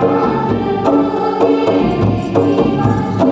Thank you.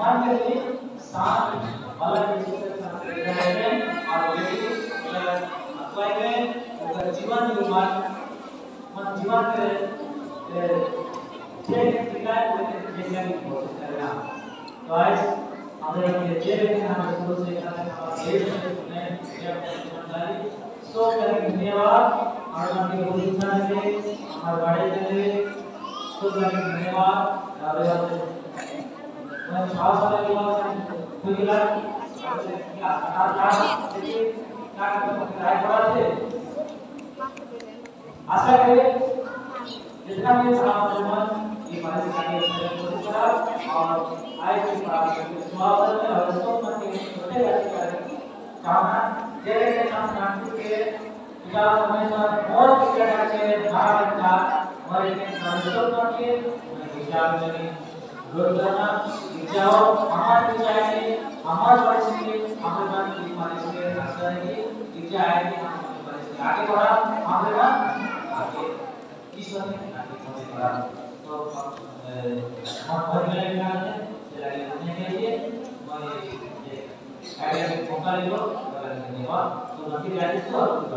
मान के लिए साथ बालक यीशु के और ये अप्लाई में अगर जीवन निर्माण मन जीवन के हुए जैसा की कोशिश करेगा तो आज हमारे लिए जे व्यक्ति हमारे शुरू से करने हमारे देश में सुने या ईमानदारी सो करें धन्यवाद और हमारे बुद्धिमान के हमारे बड़े के लिए सो करें धन्यवाद। राधे राधे मैं साल के बाद कोई क्या क्या ट्राई करा थे आशा करें, जितना भी सामान ये हमारे कार्य कोशिश करा और आए की प्राप्त करके में और इसको मन के छोटे राज्य करें चाहना जय के नाम शांति के पिता हमेशा और की तरह के भारत का हमारे के संस्कृत के विचार में गुरुजना विचारों हमारे विचार हमारे परिस्थिति हमारे मन की परिस्थिति रास्ता है कि विचार है कि हम परिस्थिति आगे बढ़ा हमारे मन आगे ईश्वर ने आगे बढ़ा तो हम बहुत बड़े विचार है चलिए सुनने के लिए मैं ये आगे मौका ले लो धन्यवाद तो नदी राजेश को आपको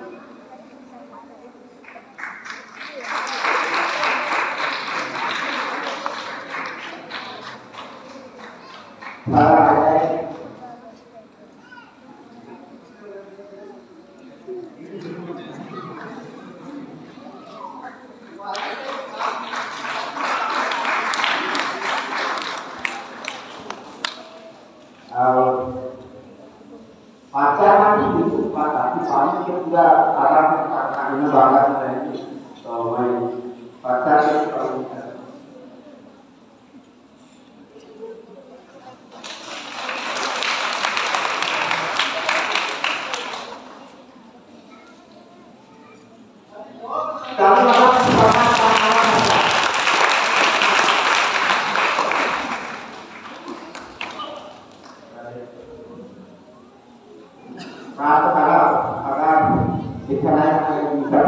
pacaran itu tapi paling juga, arah karena ini itu. Nah, sekarang dikenai bisa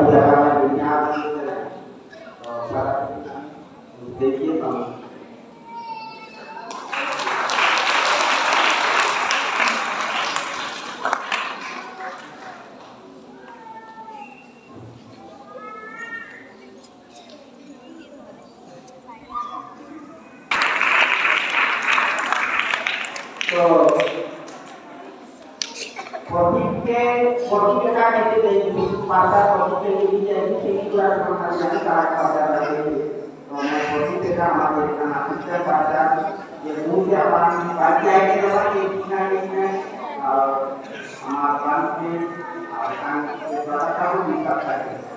Politik politik kan itu dari masa politik ini jadi sini kelas mengenai cara pada lagi. Nomor politik kan masih dengan kita pada yang muda apa baca ini apa ini ini amat penting akan kita tahu bisa saja.